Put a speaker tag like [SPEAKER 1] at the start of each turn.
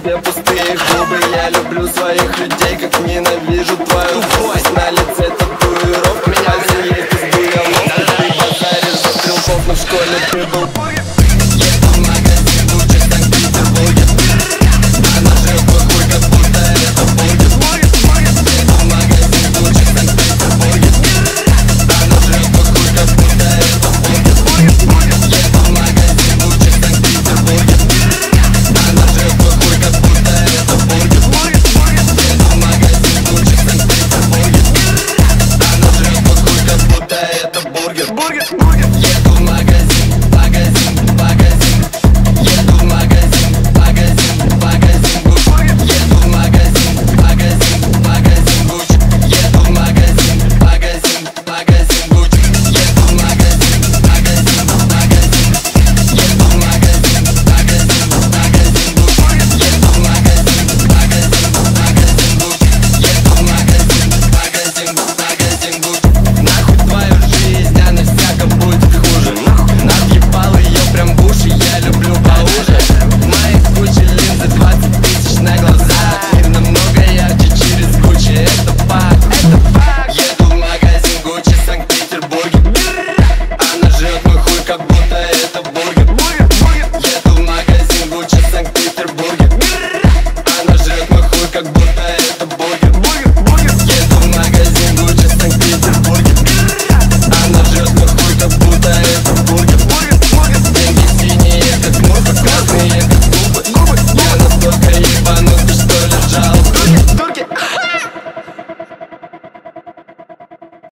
[SPEAKER 1] себе пустые губы. Я люблю своих людей, как ненавижу твою злость. На лице татуировка, пальцы ей пизды, из мозг ты базаришь за стрелков, но в школе